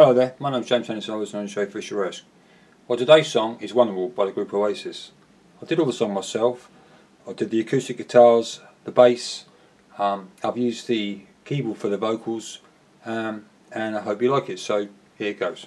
Hello there, my name is James Henderson, I was on the show Fisher-esque. Well today's song is Wonderwall by the group Oasis. I did all the song myself, I did the acoustic guitars, the bass, um, I've used the keyboard for the vocals um, and I hope you like it, so here it goes.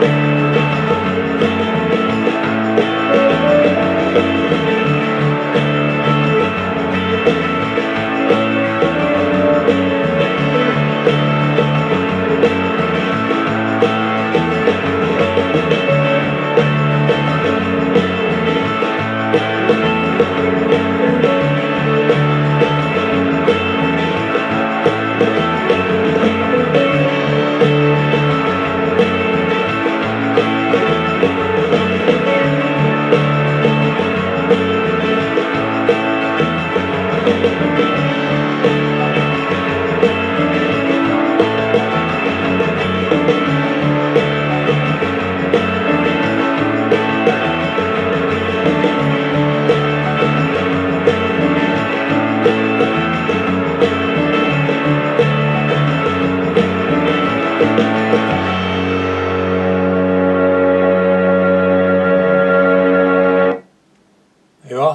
There you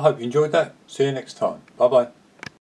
hope you enjoyed that. See you next time. Bye bye.